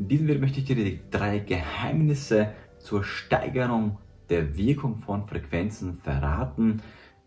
In diesem Video möchte ich dir die drei Geheimnisse zur Steigerung der Wirkung von Frequenzen verraten.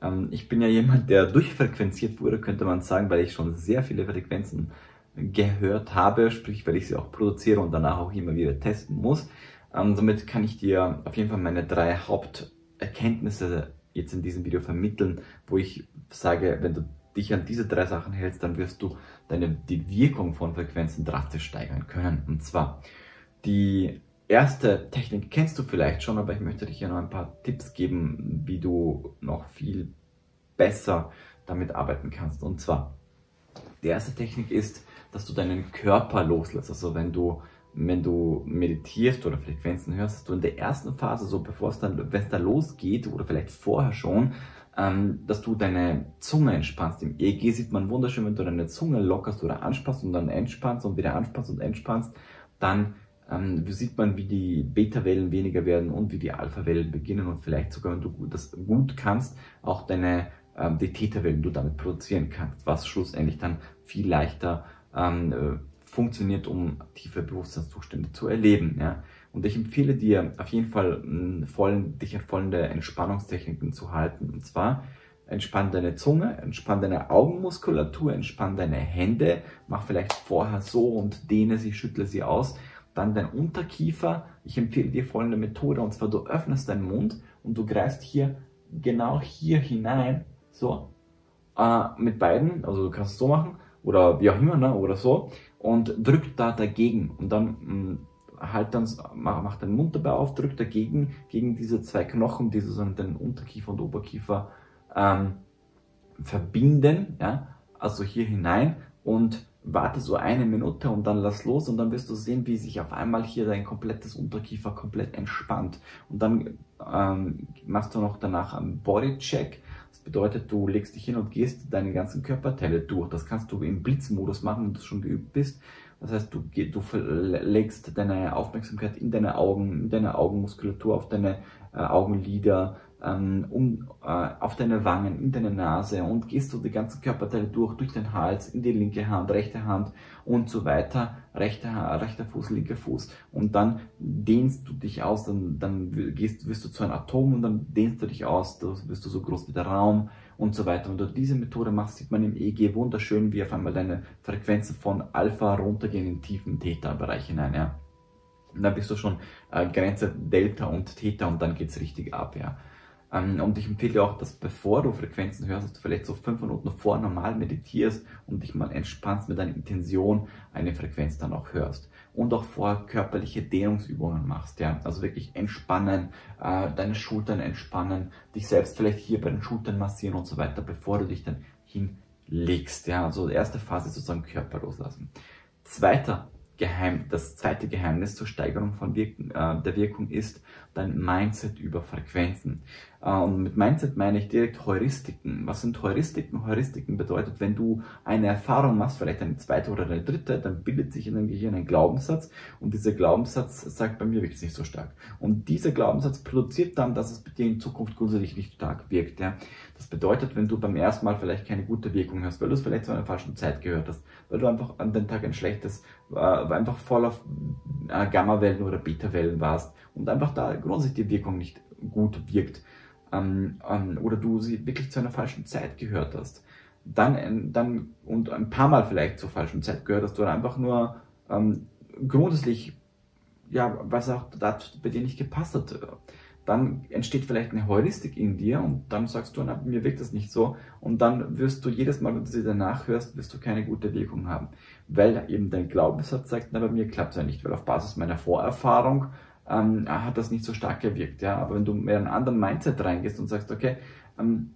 Ähm, ich bin ja jemand, der durchfrequenziert wurde, könnte man sagen, weil ich schon sehr viele Frequenzen gehört habe, sprich, weil ich sie auch produziere und danach auch immer wieder testen muss. Ähm, somit kann ich dir auf jeden Fall meine drei Haupterkenntnisse jetzt in diesem Video vermitteln, wo ich sage, wenn du dich an diese drei Sachen hältst, dann wirst du deine, die Wirkung von Frequenzen drastisch steigern können. Und zwar, die erste Technik kennst du vielleicht schon, aber ich möchte dir hier noch ein paar Tipps geben, wie du noch viel besser damit arbeiten kannst. Und zwar, die erste Technik ist, dass du deinen Körper loslässt. Also wenn du wenn du meditierst oder Frequenzen hörst, dass du in der ersten Phase, so bevor es dann, wenn es da losgeht oder vielleicht vorher schon, ähm, dass du deine Zunge entspannst. Im EEG sieht man wunderschön, wenn du deine Zunge lockerst oder anspannst und dann entspannst und wieder anspannst und entspannst, dann ähm, sieht man, wie die Beta-Wellen weniger werden und wie die Alpha-Wellen beginnen und vielleicht sogar, wenn du das gut kannst, auch deine ähm, die Theta-Wellen du damit produzieren kannst, was schlussendlich dann viel leichter ähm, äh, funktioniert, um tiefe Bewusstseinszustände zu erleben. Ja? Und ich empfehle dir auf jeden Fall vollen, dich an folgende Entspannungstechniken zu halten. Und zwar entspann deine Zunge, entspann deine Augenmuskulatur, entspann deine Hände, mach vielleicht vorher so und dehne sie, schüttle sie aus. Dann dein Unterkiefer. Ich empfehle dir folgende Methode und zwar du öffnest deinen Mund und du greifst hier genau hier hinein, so äh, mit beiden, also du kannst es so machen oder wie auch immer, ne, oder so und drückt da dagegen und dann mh, mm, halt dann, macht den Mund dabei auf, drückt dagegen, gegen diese zwei Knochen, die so den Unterkiefer und Oberkiefer ähm, verbinden, ja, also hier hinein und warte so eine Minute und dann lass los und dann wirst du sehen, wie sich auf einmal hier dein komplettes Unterkiefer komplett entspannt. Und dann ähm, machst du noch danach einen Bodycheck. Das bedeutet, du legst dich hin und gehst deine ganzen Körperteile durch. Das kannst du im Blitzmodus machen, wenn du schon geübt bist. Das heißt, du, du legst deine Aufmerksamkeit in deine Augen, in deine Augenmuskulatur, auf deine äh, Augenlider, ähm, um, äh, auf deine Wangen, in deine Nase und gehst du die ganzen Körperteile durch, durch den Hals, in die linke Hand, rechte Hand und so weiter, rechter, rechter Fuß, linker Fuß. Und dann dehnst du dich aus, dann, dann gehst, wirst du zu einem Atom und dann dehnst du dich aus, da wirst du so groß wie der Raum und so weiter. Und wenn du diese Methode machst, sieht man im EEG wunderschön, wie auf einmal deine Frequenzen von Alpha runtergehen in tiefen Theta-Bereich hinein, ja. Und dann bist du schon äh, Grenze Delta und Theta und dann geht's richtig ab, ja. Ähm, und ich empfehle auch, dass bevor du Frequenzen hörst, dass du vielleicht so fünf Minuten vor normal meditierst und dich mal entspannst mit deiner Intention eine Frequenz dann auch hörst. Und auch vor körperliche Dehnungsübungen machst, ja. Also wirklich entspannen, äh, deine Schultern entspannen, dich selbst vielleicht hier bei den Schultern massieren und so weiter, bevor du dich dann hinlegst, ja. Also erste Phase sozusagen Körper loslassen. Zweiter Geheim, das zweite Geheimnis zur Steigerung von Wirken, äh, der Wirkung ist dein Mindset über Frequenzen. Äh, und mit Mindset meine ich direkt Heuristiken. Was sind Heuristiken? Heuristiken bedeutet, wenn du eine Erfahrung machst, vielleicht eine zweite oder eine dritte, dann bildet sich in deinem Gehirn ein Glaubenssatz und dieser Glaubenssatz sagt bei mir wirklich nicht so stark. Und dieser Glaubenssatz produziert dann, dass es bei dir in Zukunft grundsätzlich nicht stark wirkt. Ja? Das bedeutet, wenn du beim ersten Mal vielleicht keine gute Wirkung hast, weil du es vielleicht zu einer falschen Zeit gehört hast, weil du einfach an den Tag ein schlechtes, äh, einfach voll auf äh, Gamma-Wellen oder Beta-Wellen warst und einfach da grundsätzlich die Wirkung nicht gut wirkt ähm, ähm, oder du sie wirklich zu einer falschen Zeit gehört hast, dann, äh, dann und ein paar Mal vielleicht zur falschen Zeit gehört hast oder einfach nur ähm, grundsätzlich, ja, was auch dazu bei dir nicht gepasst hat, dann entsteht vielleicht eine Heuristik in dir und dann sagst du, na, mir wirkt das nicht so. Und dann wirst du jedes Mal, wenn du sie danach hörst, wirst du keine gute Wirkung haben, weil eben dein Glaubenssatz sagt, na, bei mir klappt es ja nicht, weil auf Basis meiner Vorerfahrung ähm, hat das nicht so stark gewirkt, ja, aber wenn du mit einem anderen Mindset reingehst und sagst, okay, ähm,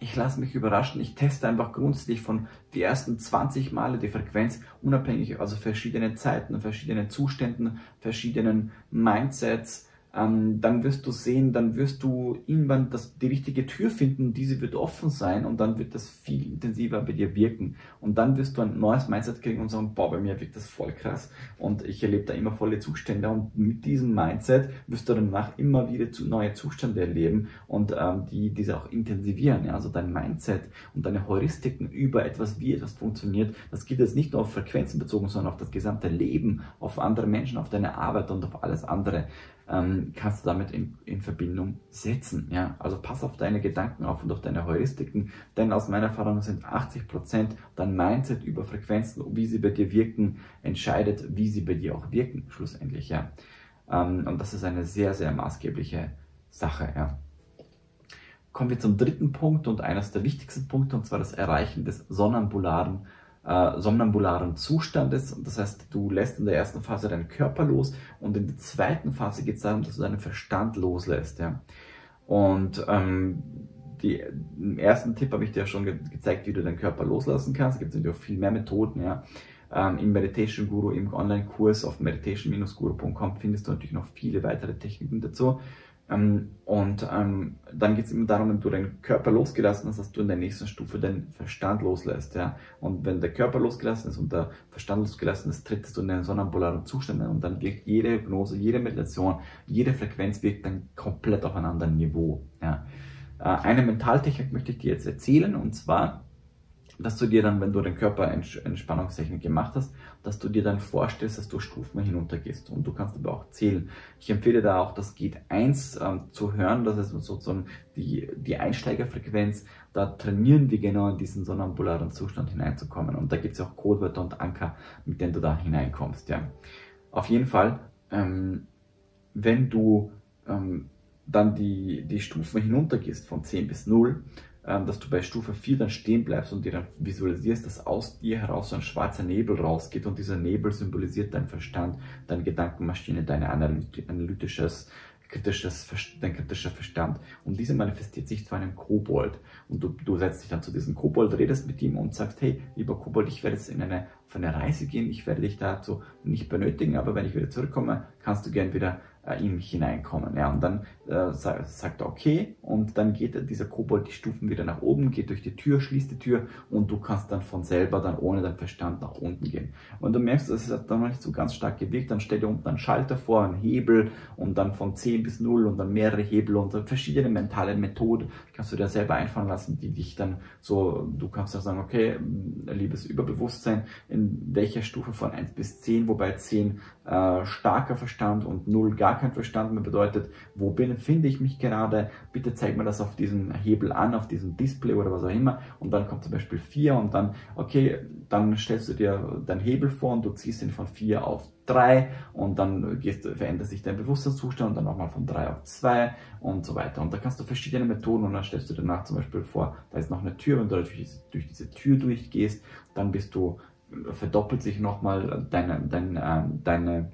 ich lasse mich überraschen, ich teste einfach grundsätzlich von die ersten 20 Male die Frequenz unabhängig, also verschiedene Zeiten, verschiedene Zuständen, verschiedenen Mindsets, ähm, dann wirst du sehen, dann wirst du irgendwann das, die richtige Tür finden, diese wird offen sein und dann wird das viel intensiver bei dir wirken. Und dann wirst du ein neues Mindset kriegen und sagen, boah, bei mir wirkt das voll krass und ich erlebe da immer volle Zustände und mit diesem Mindset wirst du danach immer wieder zu neue Zustände erleben und ähm, die diese auch intensivieren. Ja? Also dein Mindset und deine Heuristiken über etwas, wie etwas funktioniert, das geht jetzt nicht nur auf Frequenzen bezogen, sondern auf das gesamte Leben, auf andere Menschen, auf deine Arbeit und auf alles andere ähm, kannst du damit in, in Verbindung setzen. Ja? Also pass auf deine Gedanken auf und auf deine Heuristiken, denn aus meiner Erfahrung sind 80% dein Mindset über Frequenzen, wie sie bei dir wirken, entscheidet, wie sie bei dir auch wirken, schlussendlich. Ja? Ähm, und das ist eine sehr, sehr maßgebliche Sache. Ja? Kommen wir zum dritten Punkt und eines der wichtigsten Punkte, und zwar das Erreichen des sonnambularen äh, somnambularen Zustandes. Das heißt, du lässt in der ersten Phase deinen Körper los und in der zweiten Phase geht es darum, dass du deinen Verstand loslässt. Ja? Und ähm, die, im ersten Tipp habe ich dir ja schon ge gezeigt, wie du deinen Körper loslassen kannst. Es gibt natürlich auch viel mehr Methoden. Ja? Ähm, Im Meditation Guru, im Online-Kurs auf meditation-guru.com findest du natürlich noch viele weitere Techniken dazu. Ähm, und ähm, dann geht es immer darum, wenn du deinen Körper losgelassen hast, dass du in der nächsten Stufe deinen Verstand loslässt. Ja? Und wenn der Körper losgelassen ist und der Verstand losgelassen ist, trittst du in einen sonnenpolaren Zustand ein und dann wirkt jede Hypnose, jede Meditation, jede Frequenz wirkt dann komplett auf einem anderen Niveau. Ja? Äh, eine Mentaltechnik möchte ich dir jetzt erzählen und zwar dass du dir dann, wenn du den Körper Entspannungstechnik gemacht hast, dass du dir dann vorstellst, dass du Stufen hinuntergehst. Und du kannst aber auch zählen. Ich empfehle da auch das Geht 1 ähm, zu hören, das ist sozusagen die, die Einsteigerfrequenz. Da trainieren wir genau in diesen sonnambularen Zustand hineinzukommen. Und da gibt es auch Codewörter und Anker, mit denen du da hineinkommst. Ja. Auf jeden Fall, ähm, wenn du ähm, dann die, die Stufen hinuntergehst von 10 bis 0, ähm, dass du bei Stufe 4 dann stehen bleibst und dir dann visualisierst, dass aus dir heraus so ein schwarzer Nebel rausgeht und dieser Nebel symbolisiert dein Verstand, deine Gedankenmaschine, dein analytisches, kritisches, dein kritischer Verstand. Und diese manifestiert sich zu einem Kobold. Und du, du setzt dich dann zu diesem Kobold, redest mit ihm und sagst, hey, lieber Kobold, ich werde jetzt in eine, auf eine Reise gehen, ich werde dich dazu nicht benötigen, aber wenn ich wieder zurückkomme, kannst du gern wieder äh, in mich hineinkommen. Ja, und dann äh, sagt er okay und dann geht dieser Kobold die Stufen wieder nach oben, geht durch die Tür, schließt die Tür und du kannst dann von selber dann ohne deinen Verstand nach unten gehen. Und du merkst, es dann noch nicht so ganz stark gewirkt, dann stell dir unten einen Schalter vor, einen Hebel und dann von 10 bis 0 und dann mehrere Hebel und verschiedene mentale Methoden kannst du dir selber einfallen lassen, die dich dann so, du kannst ja sagen, okay, liebes Überbewusstsein, in welcher Stufe von 1 bis 10, wobei 10 äh, starker Verstand und 0 gar kein Verstand mehr bedeutet, wo bin, finde ich mich gerade, bitte zeig mir das auf diesem Hebel an, auf diesem Display oder was auch immer und dann kommt zum Beispiel 4 und dann, okay, dann stellst du dir deinen Hebel vor und du ziehst ihn von 4 auf 3 und dann gehst, verändert sich dein Bewusstseinszustand und dann nochmal von 3 auf 2 und so weiter. Und da kannst du verschiedene Methoden und dann stellst du danach zum Beispiel vor, da ist noch eine Tür, wenn du durch, durch diese Tür durchgehst, dann bist du, verdoppelt sich nochmal deine, deine, ähm, deine,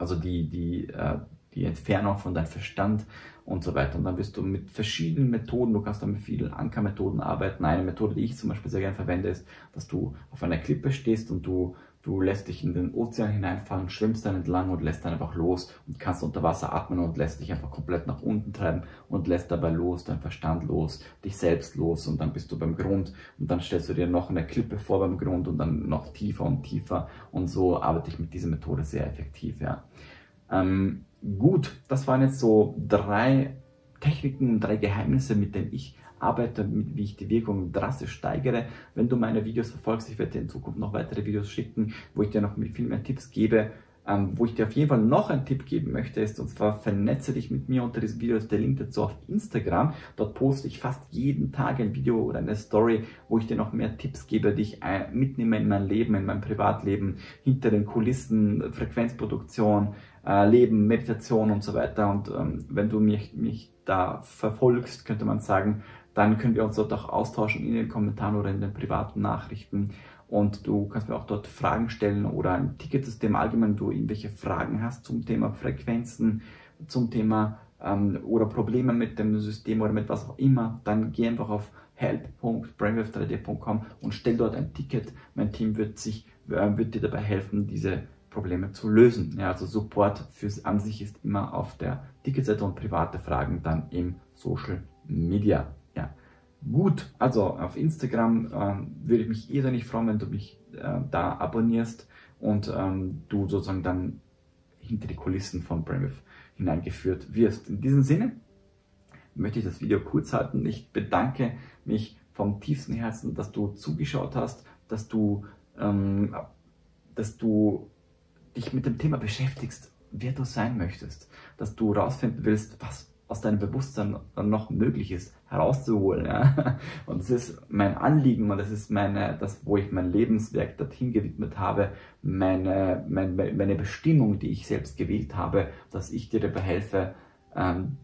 also die, die, äh, die Entfernung von deinem Verstand und so weiter. Und dann wirst du mit verschiedenen Methoden, du kannst dann mit vielen Ankermethoden arbeiten. Eine Methode, die ich zum Beispiel sehr gerne verwende, ist, dass du auf einer Klippe stehst und du Du lässt dich in den Ozean hineinfallen, schwimmst dann entlang und lässt dann einfach los und kannst unter Wasser atmen und lässt dich einfach komplett nach unten treiben und lässt dabei los, dein Verstand los, dich selbst los und dann bist du beim Grund und dann stellst du dir noch eine Klippe vor beim Grund und dann noch tiefer und tiefer und so arbeite ich mit dieser Methode sehr effektiv, ja. Ähm, gut, das waren jetzt so drei Techniken und drei Geheimnisse, mit denen ich arbeite, wie ich die Wirkung drastisch steigere. Wenn du meine Videos verfolgst, ich werde dir in Zukunft noch weitere Videos schicken, wo ich dir noch viel mehr Tipps gebe. Ähm, wo ich dir auf jeden Fall noch einen Tipp geben möchte, ist, und zwar vernetze dich mit mir unter diesem Video, ist der Link dazu auf Instagram. Dort poste ich fast jeden Tag ein Video oder eine Story, wo ich dir noch mehr Tipps gebe, die ich äh, mitnehme in mein Leben, in mein Privatleben, hinter den Kulissen, Frequenzproduktion, äh, Leben, Meditation und so weiter. Und ähm, wenn du mich, mich da verfolgst, könnte man sagen, dann können wir uns dort auch austauschen in den Kommentaren oder in den privaten Nachrichten. Und du kannst mir auch dort Fragen stellen oder ein Ticketsystem allgemein, du irgendwelche Fragen hast zum Thema Frequenzen, zum Thema ähm, oder Probleme mit dem System oder mit was auch immer, dann geh einfach auf help.brainwave3d.com und stell dort ein Ticket. Mein Team wird sich, äh, wird dir dabei helfen, diese Probleme zu lösen. Ja, also Support für an sich ist immer auf der Ticketseite und private Fragen dann im Social Media. Gut. Also auf Instagram äh, würde ich mich irrsinnig freuen, wenn du mich äh, da abonnierst und ähm, du sozusagen dann hinter die Kulissen von Brainwave hineingeführt wirst. In diesem Sinne möchte ich das Video kurz halten. Ich bedanke mich vom tiefsten Herzen, dass du zugeschaut hast, dass du, ähm, dass du dich mit dem Thema beschäftigst, wer du sein möchtest, dass du herausfinden willst, was aus deinem Bewusstsein noch möglich ist, herauszuholen. Ja? Und das ist mein Anliegen und das ist meine, das, wo ich mein Lebenswerk dorthin gewidmet habe, meine, meine, meine Bestimmung, die ich selbst gewählt habe, dass ich dir dabei helfe, ähm,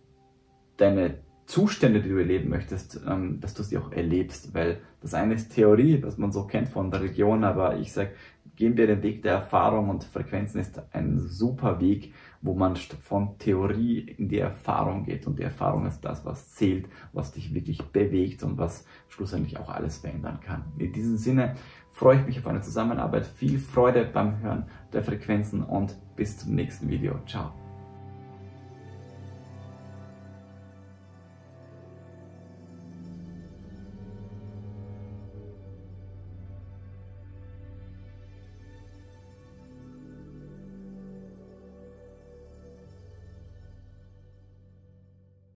deine Zustände, die du erleben möchtest, ähm, dass du sie auch erlebst, weil das eine ist Theorie, was man so kennt von der Region, aber ich sage, gehen wir den Weg der Erfahrung und Frequenzen ist ein super Weg, wo man von Theorie in die Erfahrung geht und die Erfahrung ist das, was zählt, was dich wirklich bewegt und was schlussendlich auch alles verändern kann. In diesem Sinne freue ich mich auf eine Zusammenarbeit, viel Freude beim Hören der Frequenzen und bis zum nächsten Video. Ciao.